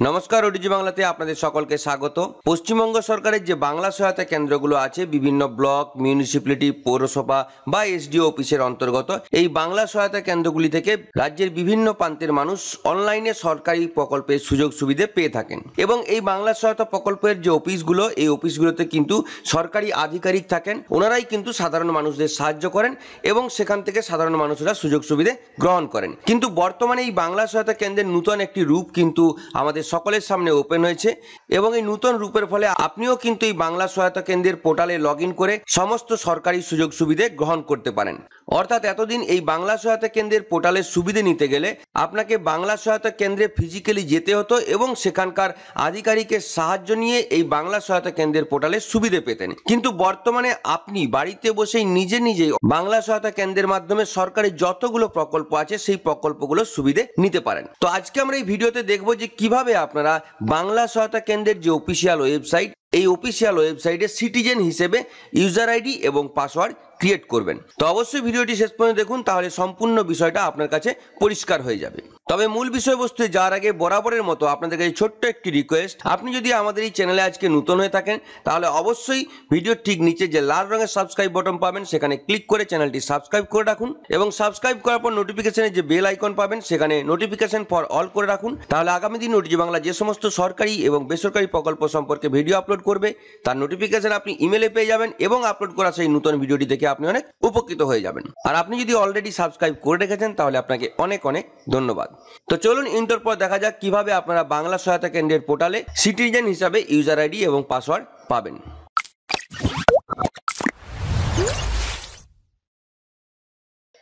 নমস্কার, ওডিজি বাংলাতে আপনাদের সকলকে স্বাগত। পশ্চিমবঙ্গ সরকারের যে বাংলা সহায়তা কেন্দ্রগুলো আছে, বিভিন্ন ব্লক, মিউনিসিপ্যালিটি, পৌরসভা বা এসডিও অফিসের অন্তর্গত, এই বাংলা সহায়তা কেন্দ্রগুলি থেকে রাজ্যের বিভিন্ন প্রান্তের মানুষ অনলাইনে সরকারি প্রকল্পের সুযোগ সুবিধে পেয়ে থাকেন। এবং এই বাংলা সহায়তা প্রকল্পের যে অফিসগুলো, এই অফিসগুলোতে কিন্তু সরকারি আধিকারিক থাকেন। ওনারাই কিন্তু সাধারণ মানুষদের সাহায্য করেন এবং সেখান থেকে সাধারণ মানুষরা সুযোগ সুবিধে গ্রহণ করেন। কিন্তু বর্তমানে এই বাংলা সহায়তা কেন্দ্রের নূতন একটি রূপ কিন্তু আমাদের সকলের সামনে ওপেন হয়েছে। এবং এই নূতন রূপের ফলে আপনিও কিন্তু এই বাংলা সহায়তা কেন্দ্রের পোর্টালে লগ করে সমস্ত সরকারি সুযোগ সুবিধে গ্রহণ করতে পারেন। অর্থাৎ এতদিন এই বাংলা সহায়তা কেন্দ্রের পোর্টালের সুবিধে নিতে গেলে আপনাকে বাংলা সহায়তা কেন্দ্রে ফিজিক্যালি যেতে হতো এবং সেখানকার আধিকারিকের সাহায্য নিয়ে এই বাংলা সহায়তা কেন্দ্রের পোর্টালের সুবিধে পেতেন। কিন্তু বর্তমানে আপনি বাড়িতে বসেই নিজে নিজেই বাংলা সহায়তা কেন্দ্রের মাধ্যমে সরকারি যতগুলো প্রকল্প আছে সেই প্রকল্পগুলোর সুবিধে নিতে পারেন। তো আজকে আমরা এই ভিডিওতে দেখব যে কীভাবে আপনারা বাংলা সহায়তা কেন্দ্রের যে অফিসিয়াল ওয়েবসাইট এই অফিসিয়াল ওয়েবসাইটে সিটিজেন হিসেবে ইউজার আইডি এবং পাসওয়ার্ড ক্রিয়েট করবেন। তো অবশ্যই ভিডিওটি শেষ পর্যন্ত দেখুন, তাহলে সম্পূর্ণ বিষয়টা আপনার কাছে পরিষ্কার হয়ে যাবে। তবে মূল বিষয়বস্তু যাওয়ার আগে বরাবরের মতো আপনাদের কাছে ছোট্ট একটি রিকোয়েস্ট আপনি যদি আমাদের এই চ্যানেলে আজকে নতুন হয়ে থাকেন, তাহলে অবশ্যই ভিডিওর ঠিক নিচে যে লাল রঙের সাবস্ক্রাইব বটন পাবেন, সেখানে ক্লিক করে চ্যানেলটি সাবস্ক্রাইব করে রাখুন এবং সাবস্ক্রাইব করার পর নোটিফিকেশনের যে বেল আইকন পাবেন, সেখানে নোটিফিকেশন ফর অল করে রাখুন। তাহলে আগামী দিন ওটিজি বাংলা যে সমস্ত সরকারি এবং বেসরকারি প্রকল্প সম্পর্কে ভিডিও আপলোড করবে, তার নোটিফিকেশন আপনি ইমেলে পেয়ে যাবেন এবং আপলোড করা সেই নতুন ভিডিওটি দেখে আপনি অনেক উপকৃত হয়ে যাবেন। আর আপনি যদি অলরেডি সাবস্ক্রাইব করে রেখেছেন, তাহলে আপনাকে অনেক অনেক ধন্যবাদ। তো চলুন ইন্টার পর দেখা যাক কীভাবে আপনারা বাংলা সহায়তা কেন্দ্রের পোর্টালে সিটিজেন হিসাবে ইউজার আইডি এবং পাসওয়ার্ড পাবেন।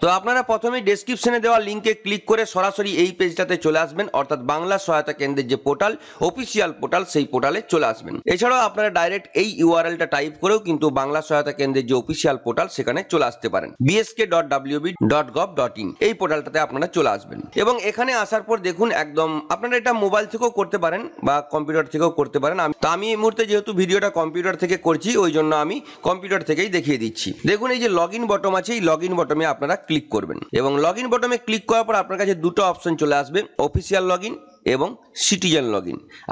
তো আপনারা প্রথমে ডেসক্রিপশনে দেওয়া লিঙ্কে ক্লিক করে সরাসরি এই পেজটাতে চলে আসবেন, অর্থাৎ বাংলা সহায়তা কেন্দ্রের যে পোর্টাল অফিসিয়াল পোর্টাল সেই পোর্টালে চলে আসবেন। এছাড়াও আপনারা ডাইরেক্ট এই ইউআরএলটা টাইপ করেও কিন্তু বাংলা সহায়তা কেন্দ্রের যে অফিসিয়াল পোর্টাল সেখানে চলে আসতে পারেন। BSK dot WB dot gov dot in এই পোর্টালটাতে আপনারা চলে আসবেন। এবং এখানে আসার পর দেখুন একদম, আপনারা এটা মোবাইল থেকেও করতে পারেন বা কম্পিউটার থেকেও করতে পারেন। তো আমি এই মুহূর্তে যেহেতু ভিডিওটা কম্পিউটার থেকে করছি, ওই জন্য আমি কম্পিউটার থেকেই দেখিয়ে দিচ্ছি। দেখুন এই যে লগ ইন বটম আছে, এই লগ ইন বটমে আপনারা করবেন এবং লগ ইন বটমে ক্লিক করার পর আপনার কাছে দুটো অপশন চলে আসবে অফিসিয়াল লগ এবং সিটিজেন লগ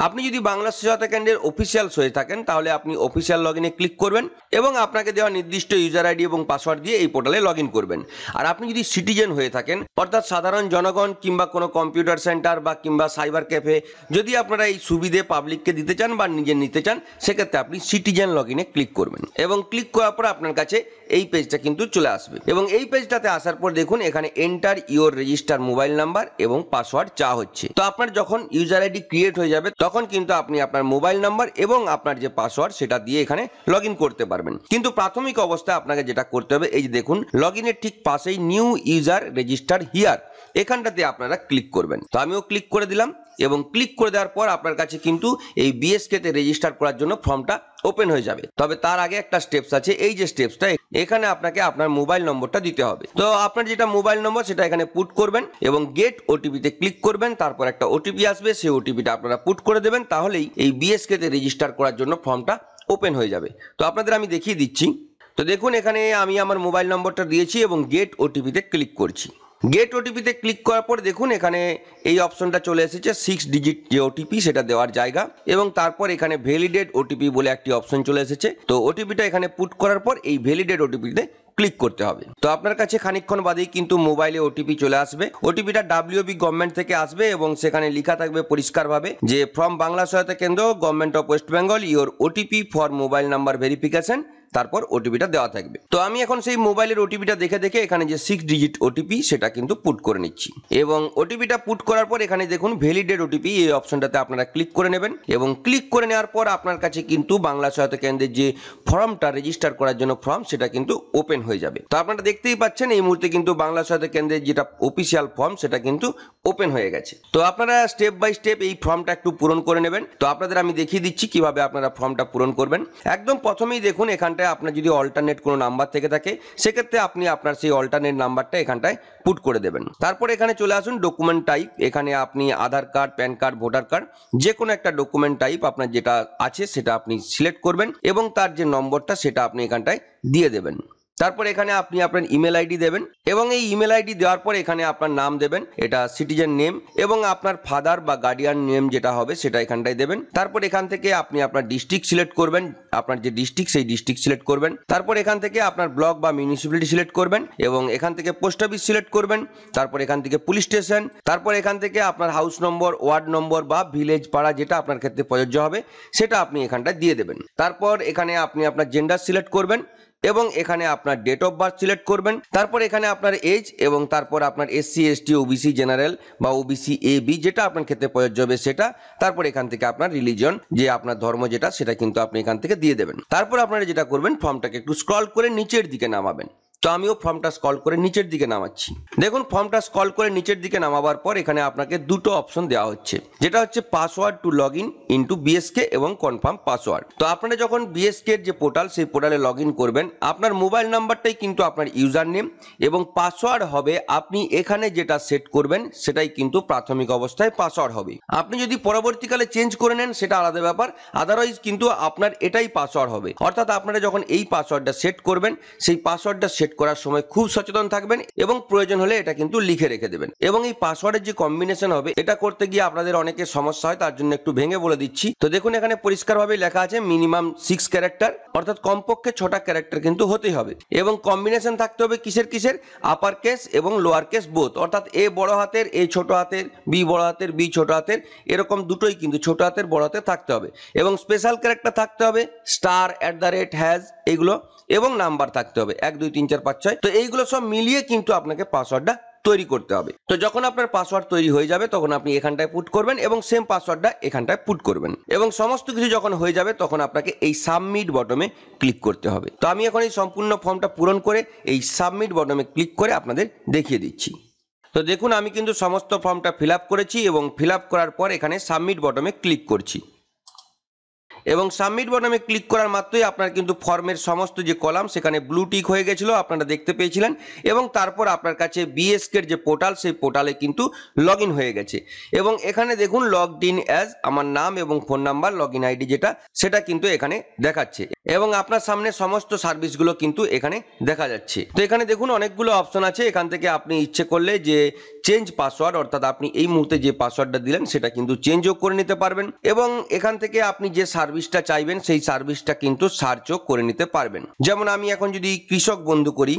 আপনি যদি বাংলা সহায়তা কেন্দ্রের অফিসিয়াল হয়ে থাকেন, তাহলে আপনি অফিসিয়াল লগ ক্লিক করবেন এবং আপনাকে দেওয়া নির্দিষ্ট ইউজার আইডি এবং পাসওয়ার্ড দিয়ে এই পোর্টালে লগ করবেন। আর আপনি যদি সিটিজেন হয়ে থাকেন, অর্থাৎ সাধারণ জনগণ কিংবা কোনো কম্পিউটার সেন্টার বা কিংবা সাইবার ক্যাফে যদি আপনারা এই সুবিধে পাবলিককে দিতে চান বা নিজে নিতে চান, সেক্ষেত্রে আপনি সিটিজেন লগ ক্লিক করবেন এবং ক্লিক করার পর আপনার কাছে এই পেজটা কিন্তু চলে আসবে। এবং এই পেজটাতে আসার পর দেখুন, এখানে enter your register mobile number এবং পাসওয়ার্ড চা হচ্ছে। তো আপনার যখন ইউজার আইডি ক্রিয়েট হয়ে যাবে, তখন কিন্তু আপনি আপনার মোবাইল নাম্বার এবং আপনার যে পাসওয়ার্ড সেটা দিয়ে এখানে লগ করতে পারবেন। কিন্তু প্রাথমিক অবস্থায় আপনাকে যেটা করতে হবে, এই যে দেখুন লগ ইনের ঠিক পাশেই নিউ ইউজার রেজিস্টার হিয়ার এখানটাতে আপনারা ক্লিক করবেন। তো আমিও ক্লিক করে দিলাম। এবং ক্লিক করে দেওয়ার পর আপনার কাছে কিন্তু এই বিএসকে তে রেজিস্টার করার জন্য ফর্মটা ওপেন হয়ে যাবে। তবে তার আগে একটা স্টেপস আছে, এই যে স্টেপসটা এখানে আপনাকে আপনার মোবাইল নম্বরটা দিতে হবে। তো আপনার যেটা মোবাইল নম্বর, সেটা এখানে পুট করবেন এবং গেট ওটিপিতে ক্লিক করবেন, তারপর একটা ওটিপি আসবে, সেই ওটিপিটা আপনারা পুট করে দেবেন, তাহলেই এই বিএসকে তে রেজিস্টার করার জন্য ফর্মটা ওপেন হয়ে যাবে। তো আপনাদের আমি দেখিয়ে দিচ্ছি। তো দেখুন, এখানে আমি আমার মোবাইল নম্বরটা দিয়েছি এবং গেট ওটিপিতে ক্লিক করছি। গেট ওটিপিতে ক্লিক করার পর দেখুন এখানে এই অপশনটা চলে এসেছে সিক্স ডিজিট যে ওটিপি সেটা দেওয়ার জায়গা এবং তারপর এখানে ভ্যালিডেট ওটিপি বলে একটি অপশন চলে এসেছে। তো ওটিপিটা এখানে পুট করার পর এই ভ্যালিডেট ওটিপিতে ক্লিক করতে হবে। তো আপনার কাছে খানিকক্ষণ বাদেই কিন্তু মোবাইলে ওটিপি চলে আসবে। ওটিপিটা ডাব্লিউবি গভর্নমেন্ট থেকে আসবে এবং সেখানে লেখা থাকবে পরিষ্কারভাবে যে from Bangla Sahayata Kendra government of West Bengal your OTP for mobile number verification তারপর ওটিপিটা দেওয়া থাকবে। তো আমি এখন সেই মোবাইলের ওটিপিটা দেখে দেখে এখানে যে সিক্স ডিজিট ওটিপি সেটা কিন্তু পুট করে নিচ্ছি। এবং ওটিপিটা পুট করার পর এখানে দেখুন ভ্যালিডেট ওটিপি এই অপশনটাতে আপনারা ক্লিক করে নেবেন। এবং ক্লিক করে নেওয়ার পর আপনার কাছে কিন্তু বাংলা সহায়তা কেন্দ্রের যে ফর্মটা রেজিস্টার করার জন্য ফর্ম সেটা কিন্তু ওপেন হয়ে যাবে। তো আপনারা দেখতেই পাচ্ছেন, এই মুহূর্তে কিন্তু বাংলা সহায়তা কেন্দ্রের যেটা অফিসিয়াল ফর্ম সেটা কিন্তু ওপেন হয়ে গেছে। তো আপনারা স্টেপ বাই স্টেপ এই ফর্মটা একটু পূরণ করে নেবেন। তো আপনাদের আমি দেখিয়ে দিচ্ছি কীভাবে আপনারা ফর্মটা পূরণ করবেন। একদম প্রথমেই দেখুন, এখানটায় আপনার যদি অল্টারনেট কোনো নাম্বার থেকে থাকে, সেক্ষেত্রে আপনি আপনার সেই অল্টারনেট নাম্বারটা এখানটায় পুট করে দেবেন। তারপর এখানে চলে আসুন ডকুমেন্ট টাইপ এখানে আপনি Aadhaar card PAN card voter card যে কোনো একটা ডকুমেন্ট টাইপ আপনার যেটা আছে, সেটা আপনি সিলেক্ট করবেন এবং তার যে নম্বরটা, সেটা আপনি এখানটায় দিয়ে দেবেন। তারপর এখানে আপনি আপনার ইমেল আইডি দেবেন এবং এই ইমেল আইডি দেওয়ার পর এখানে আপনার নাম দেবেন, এটা সিটিজেন নেম এবং আপনার ফাদার বা গার্ডিয়ান নেম যেটা হবে সেটা এখানটায় দেবেন। তারপর এখান থেকে আপনি আপনার ডিস্ট্রিক্ট সিলেক্ট করবেন, আপনার যে ডিস্ট্রিক্ট সেই ডিস্ট্রিক্ট সিলেক্ট করবেন। তারপর এখান থেকে আপনার ব্লক বা মিউনিসিপ্যালিটি সিলেক্ট করবেন এবং এখান থেকে পোস্ট অফিস সিলেক্ট করবেন, তারপর এখান থেকে পুলিশ স্টেশন তারপর এখান থেকে আপনার হাউস নম্বর ওয়ার্ড নম্বর বা ভিলেজ পাড়া যেটা আপনার ক্ষেত্রে প্রযোজ্য হবে, সেটা আপনি এখানটা দিয়ে দেবেন। তারপর এখানে আপনি আপনার জেন্ডার সিলেক্ট করবেন এবং এখানে আপনার ডেট অফ বার্থ সিলেক্ট করবেন। তারপর এখানে আপনার এজ এবং তারপর আপনার এসসি এসটি ওবিসি জেনারেল বা ওবিসি এ বি যেটা আপনার ক্ষেত্রে প্রযোজ্য হবে সেটা। তারপর এখান থেকে আপনার রিলিজন যে আপনার ধর্ম যেটা, সেটা কিন্তু আপনি এখান থেকে দিয়ে দেবেন। তারপর আপনারা যেটা করবেন ফর্মটাকে একটু স্ক্রল করে নিচের দিকে নামাবেন। তো আমিও ফর্মটা স্কল করে নিচের দিকে নামাচ্ছি। দেখুন, ফর্মটা স্কল করে নিচের দিকে নামাবার পর এখানে আপনাকে দুটো অপশন দেওয়া হচ্ছে। যেটা হচ্ছে password to log in into BSK এবং কনফার্ম পাসওয়ার্ড তো আপনারা যখন বিএসকে যে পোর্টাল সেই পোর্টালে লগ করবেন, আপনার মোবাইল নাম্বারটাই কিন্তু আপনার ইউজার নেম এবং পাসওয়ার্ড হবে, আপনি এখানে যেটা সেট করবেন, সেটাই কিন্তু প্রাথমিক অবস্থায় পাসওয়ার্ড হবে। আপনি যদি পরবর্তীকালে চেঞ্জ করে নেন, সেটা আলাদা ব্যাপার আদারওয়াইজ কিন্তু আপনার এটাই পাসওয়ার্ড হবে। অর্থাৎ আপনারা যখন এই পাসওয়ার্ডটা সেট করবেন, সেই পাসওয়ার্ডটা সেট করার সময় খুব সচেতন থাকবেন এবং প্রয়োজন হলে এটা কিন্তু লিখে রেখে দেবেন। এবং এই পাসওয়ার্ডের যে কম্বিনেশন হবে, এটা করতে গিয়ে আপনাদের অনেকের সমস্যা হয়, তার জন্য একটু ভেঙে বলে দিচ্ছি। তো দেখুন, এখানে পরিষ্কারভাবে লেখা আছে মিনিমাম সিক্স ক্যারেক্টার অর্থাৎ কমপক্ষে ছটা ক্যারেক্টার কিন্তু হতেই হবে। এবং কম্বিনেশন থাকতে হবে কিসের কিসের? আপার কেস এবং লোয়ার কেস বোথ অর্থাৎ এ বড় হাতের, এ ছোট হাতের, বি বড় হাতের, বি ছোট হাতের, এরকম দুটোই কিন্তু ছোট হাতের, বড় হাতে থাকতে হবে। এবং স্পেশাল ক্যারেক্টার থাকতে হবে star at the rate hash এগুলো, এবং নাম্বার থাকতে হবে, এক, দুই, তিন, চার পাঁচ তো এইগুলো সব মিলিয়ে কিন্তু আপনাকে পাসওয়ার্ডটা তৈরি করতে হবে। তো যখন আপনার পাসওয়ার্ড তৈরি হয়ে যাবে, তখন আপনি এখানটায় পুট করবেন এবং সেম পাসওয়ার্ডটা এখানটায় পুট করবেন। এবং সমস্ত কিছু যখন হয়ে যাবে, তখন আপনাকে এই সাবমিট বটমে ক্লিক করতে হবে। তো আমি এখন এই সম্পূর্ণ ফর্মটা পূরণ করে এই সাবমিট বটমে ক্লিক করে আপনাদের দেখিয়ে দিচ্ছি। তো দেখুন, আমি কিন্তু সমস্ত ফর্মটা ফিল করেছি এবং ফিল করার পর এখানে সাবমিট বটমে ক্লিক করছি। এবং সাবমিট বটমে ক্লিক করার মাত্রই আপনার কিন্তু ফর্মের সমস্ত যে কলাম সেখানে ব্লু টিক হয়ে গেছিল, আপনারা দেখতে পেয়েছিলেন। এবং তারপর আপনার কাছে বিএসকের যে পোর্টাল সেই পোর্টালে কিন্তু লগ হয়ে গেছে। এবং এখানে দেখুন লগ ইন অ্যাজ আমার নাম এবং phone number log in ID যেটা, সেটা কিন্তু এখানে দেখাচ্ছে। এবং আপনার সামনে সমস্ত সার্ভিসগুলো কিন্তু এখানে দেখা যাচ্ছে। তো এখানে দেখুন, অনেকগুলো অপশন আছে। এখান থেকে আপনি ইচ্ছে করলে যে চেঞ্জ পাসওয়ার্ড অর্থাৎ আপনি এই মুহূর্তে যে পাসওয়ার্ডটা দিলেন, সেটা কিন্তু চেঞ্জও করে নিতে পারবেন। এবং এখান থেকে আপনি যে সার্ভিসটা চাইবেন, সেই সার্ভিসটা কিন্তু সার্চও করে নিতে পারবেন। যেমন আমি এখন যদি কৃষক বন্ধু করি,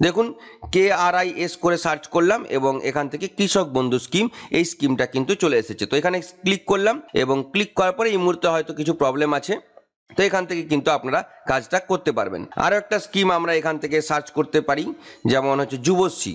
দেখুন কে আর আই এস করে সার্চ করলাম এবং এখান থেকে কৃষক বন্ধু স্কিম, এই স্কিমটা কিন্তু চলে এসেছে। তো এখানে ক্লিক করলাম এবং ক্লিক করার পরে এই মুহূর্তে হয়তো কিছু প্রবলেম আছে, তো এখান থেকে কিন্তু আপনারা কাজটা করতে পারবেন। আরও একটা স্কিম আমরা এখান থেকে সার্চ করতে পারি, যেমন হচ্ছে যুবশ্রী।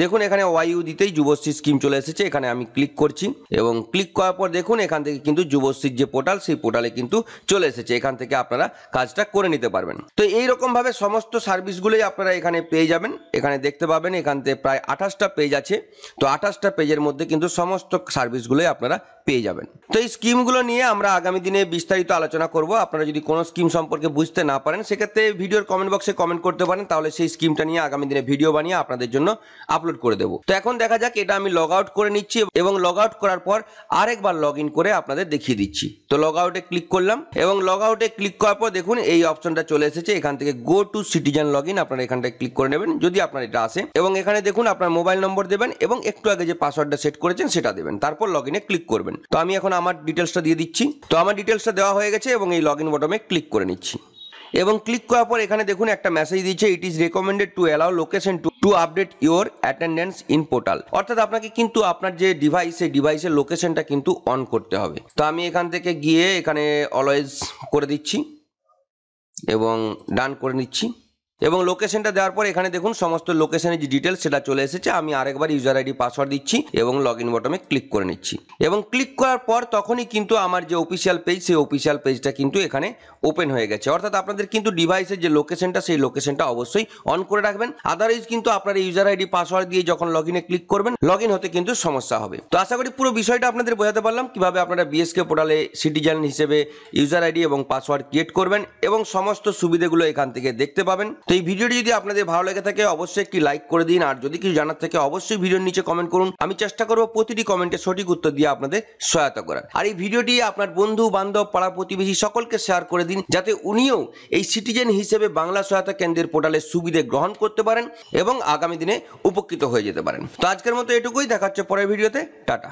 দেখুন, এখানে ওয়াইউ দিতেই যুবশ্রী স্কিম চলে এসেছে, এখানে আমি ক্লিক করছি। এবং ক্লিক করার পর দেখুন, এখান থেকে কিন্তু যুবশ্রীর যে পোর্টাল সেই পোর্টালে কিন্তু চলে এসেছে। এখান থেকে আপনারা কাজটা করে নিতে পারবেন। তো এই রকম ভাবে সমস্ত সার্ভিসগুলোই আপনারা এখানে পেয়ে যাবেন। এখানে দেখতে পাবেন, এখান থেকে প্রায় আঠাশটা পেজ আছে। তো আঠাশটা পেজের মধ্যে কিন্তু সমস্ত সার্ভিসগুলোই আপনারা পেয়ে যাবেন। তো এই স্কিমগুলো নিয়ে আমরা আগামী দিনে বিস্তারিত আলোচনা করব। আপনারা যদি কোনো স্কিম সম্পর্কে বুঝতে না পারেন, সেক্ষেত্রে ভিডিওর কমেন্ট বক্সে কমেন্ট করতে পারেন। তাহলে সেই স্কিমটা নিয়ে আগামী দিনে ভিডিও বানিয়ে আপনাদের জন্য আপলোড করে দেবো। তো এখন দেখা যাক, এটা আমি লগ আউট করে নিচ্ছি এবং লগ আউট করার পর আরেকবার লগ ইন করে আপনাদের দেখিয়ে দিচ্ছি। তো লগ আউটে ক্লিক করলাম এবং লগ আউটে ক্লিক করার পর দেখুন, এই অপশনটা চলে এসেছে। এখান থেকে go to citizen log in আপনারা এখানটায় ক্লিক করে নেবেন, যদি আপনার এটা আসে। এবং এখানে দেখুন, আপনার মোবাইল নম্বর দেবেন এবং একটু আগে যে পাসওয়ার্ডটা সেট করেছেন, সেটা দেবেন। তারপর লগ ইনে ক্লিক করবেন। তো আমি এখন আমার ডিটেলসটা দিয়ে দিচ্ছি। তো আমার ডিটেলসটা দেওয়া হয়ে গেছে এবং এই লগ ইন বটমে ক্লিক করে নিচ্ছি। এবং ক্লিক করার পর এখানে দেখুন, একটা মেসেজ দিচ্ছে it is recommended to allow location to to update your attendance in portal অর্থাৎ আপনাকে কিন্তু আপনার যে ডিভাইস সেই ডিভাইসের লোকেশনটা কিন্তু অন করতে হবে। তো আমি এখান থেকে গিয়ে এখানে অলওয়েজ করে দিচ্ছি এবং ডান করে নিচ্ছি। এবং লোকেশনটা দেওয়ার পর এখানে দেখুন সমস্ত লোকেশনের যে ডিটেলস সেটা চলে এসেছে। আমি আরেকবার ইউজার আইডি পাসওয়ার্ড দিচ্ছি এবং লগ ইন বটমে ক্লিক করে নিচ্ছি। এবং ক্লিক করার পর তখনই কিন্তু আমার যে অফিসিয়াল পেজ সেই অফিসিয়াল পেজটা কিন্তু এখানে ওপেন হয়ে গেছে। অর্থাৎ আপনাদের কিন্তু ডিভাইসের যে লোকেশনটা সেই লোকেশনটা অবশ্যই অন করে রাখবেন। আদারওয়াইজ কিন্তু আপনার ইউজার আইডি পাসওয়ার্ড দিয়ে যখন লগ ইনে ক্লিক করবেন লগ ইন হতে কিন্তু সমস্যা হবে। তো আশা করি পুরো বিষয়টা আপনাদের বোঝাতে পারলাম। কীভাবে আপনারা বিএসকে পোর্টালে সিটিজেন হিসেবে ইউজার আইডি এবং পাসওয়ার্ড ক্রিয়েট করবেন এবং সমস্ত সুবিধাগুলো এখান থেকে দেখতে পাবেন। তো এই ভিডিওটি যদি আপনাদের ভালো লেগে থাকে, অবশ্যই একটি লাইক করে দিন। আর যদি কিছু জানার থাকে, অবশ্যই ভিডিওর নিচে কমেন্ট করুন। আমি চেষ্টা করব প্রতিটি কমেন্টে সঠিক উত্তর দিয়ে আপনাদের সহায়তা করার। আর এই ভিডিওটি আপনার বন্ধু, বান্ধব, পাড়া প্রতিবেশী সকলকে শেয়ার করে দিন, যাতে উনিও এই সিটিজেন হিসেবে বাংলা সহায়তা কেন্দ্রের পোর্টালের সুবিধে গ্রহণ করতে পারেন এবং আগামী দিনে উপকৃত হয়ে যেতে পারেন। তো আজকের মতো এটুকুই। দেখাচ্ছে পরের ভিডিওতে। টাটা।